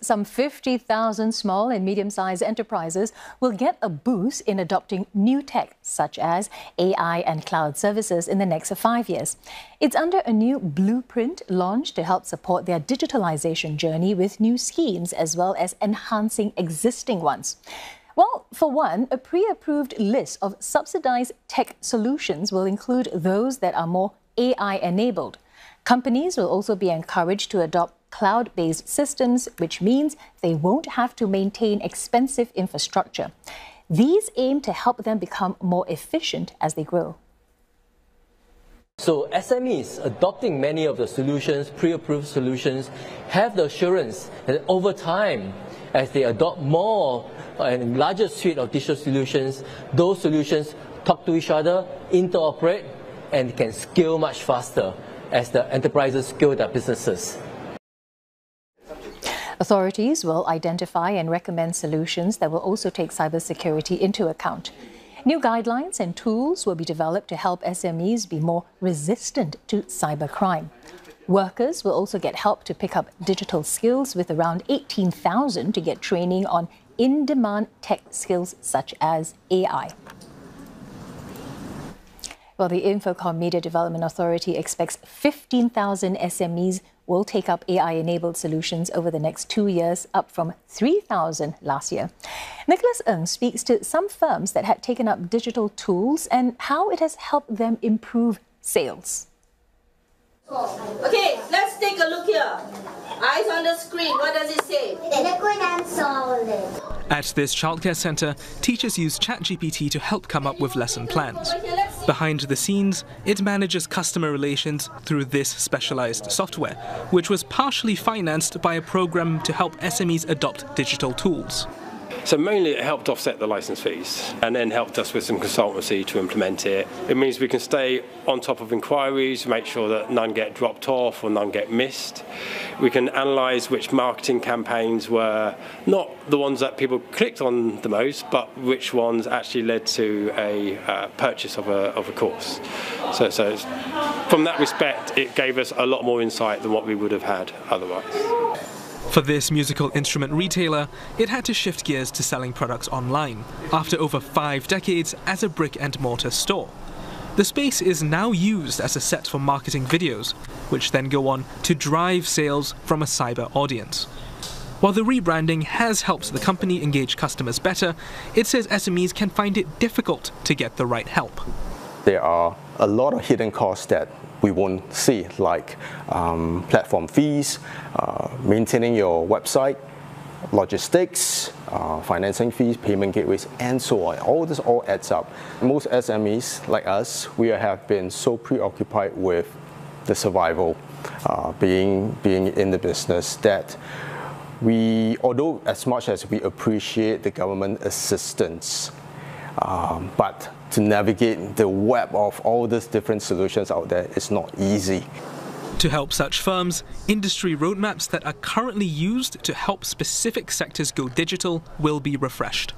Some 50,000 small and medium sized enterprises will get a boost in adopting new tech, such as AI and cloud services, in the next five years. It's under a new blueprint launched to help support their digitalization journey with new schemes as well as enhancing existing ones. Well, for one, a pre approved list of subsidized tech solutions will include those that are more AI enabled. Companies will also be encouraged to adopt cloud based systems, which means they won't have to maintain expensive infrastructure. These aim to help them become more efficient as they grow. So SMEs adopting many of the solutions, pre-approved solutions, have the assurance that over time, as they adopt more uh, and larger suite of digital solutions, those solutions talk to each other, interoperate, and can scale much faster as the enterprises scale their businesses. Authorities will identify and recommend solutions that will also take cybersecurity into account. New guidelines and tools will be developed to help SMEs be more resistant to cybercrime. Workers will also get help to pick up digital skills with around 18,000 to get training on in-demand tech skills such as AI. Well, the Infocomm Media Development Authority expects 15,000 SMEs will take up AI-enabled solutions over the next two years, up from 3,000 last year. Nicolas Ng speaks to some firms that had taken up digital tools and how it has helped them improve sales. Okay, let's take a look here. Eyes on the screen. What does it say? Liquid and solid. At this childcare centre, teachers use ChatGPT to help come up with lesson plans. Behind the scenes, it manages customer relations through this specialized software, which was partially financed by a program to help SMEs adopt digital tools. So mainly it helped offset the license fees and then helped us with some consultancy to implement it. It means we can stay on top of inquiries, make sure that none get dropped off or none get missed. We can analyse which marketing campaigns were not the ones that people clicked on the most, but which ones actually led to a uh, purchase of a, of a course. So, so from that respect, it gave us a lot more insight than what we would have had otherwise. For this musical instrument retailer, it had to shift gears to selling products online after over five decades as a brick and mortar store. The space is now used as a set for marketing videos, which then go on to drive sales from a cyber audience. While the rebranding has helped the company engage customers better, it says SMEs can find it difficult to get the right help. There are a lot of hidden costs that we won't see, like um, platform fees, uh, maintaining your website, logistics, uh, financing fees, payment gateways, and so on. All this all adds up. Most SMEs like us, we have been so preoccupied with the survival, uh, being being in the business that we, although as much as we appreciate the government assistance, um, but to navigate the web of all these different solutions out there is not easy. To help such firms, industry roadmaps that are currently used to help specific sectors go digital will be refreshed.